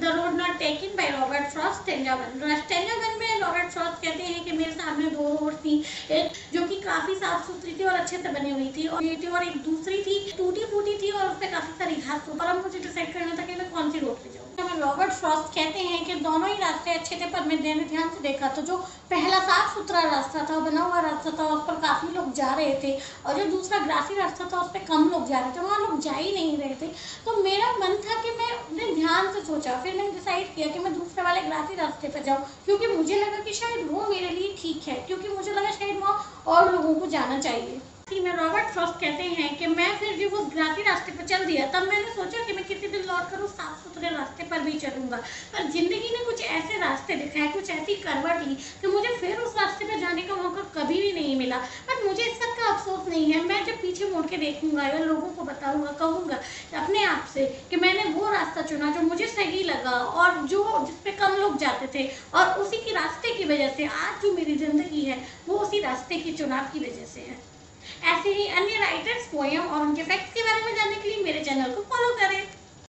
The road not taken by Robert Frost टेंजावन टेंजावन में Robert Frost कहते हैं कि मेरे सामने दो रोड थी, एक जो कि काफ़ी साफ़ सुथरी थी और अच्छे से बनी हुई थी और ये थी और एक दूसरी थी टूटी फूटी थी और उस पर काफ़ी सारी घास और अब मुझे डिसाइड करना था कि मैं कौन सी रोड पे जाऊँ। रॉबर्ट फ्रॉस्ट कहते हैं कि दोनों ही रास्ते अच्छे थे, पर मैंने ध्यान से देखा तो जो पहला साफ़ सुथरा रास्ता था, बना हुआ रास्ता था, उस पर काफ़ी लोग जा रहे थे और जो दूसरा ग्रासी रास्ता था, उस पर कम लोग जा रहे थे, वहाँ लोग जा ही नहीं रहे थे। तो मेरा मन था कि सोचा, फिर मैंने डिसाइड किया कि मैं दूसरे वाले ग्रासी रास्ते पर जाऊँ, क्योंकि मुझे लगा कि शायद वो मेरे लिए ठीक है, क्योंकि मुझे लगा शायद वहाँ और लोगों को जाना चाहिए। में रॉबर्ट फ्रॉस्ट कहते हैं कि मैं फिर जब वो ग्रासी रास्ते पर चल दिया, तब मैंने सोचा कि मैं किसी दिन लौट कर उस साफ़ सुथरे रास्ते पर भी चलूँगा। पर ज़िंदगी ने कुछ ऐसे रास्ते दिखाए, कुछ ऐसी करवट ली कि मुझे फिर उस रास्ते पर जाने का मौका कभी भी नहीं मिला। पर मुझे इस सब का अफसोस नहीं है। मैं जब पीछे मुड़ के देखूँगा या लोगों को बताऊँगा, कहूँगा अपने आप से कि मैंने वो रास्ता चुना जो मुझे सही लगा और जो जिसपे कम लोग जाते थे और उसी के रास्ते की वजह से आज जो मेरी ज़िंदगी है, वो उसी रास्ते की चुनाव की वजह से है। ऐसे ही अन्य राइटर्स पोएम और उनके फैक्ट्स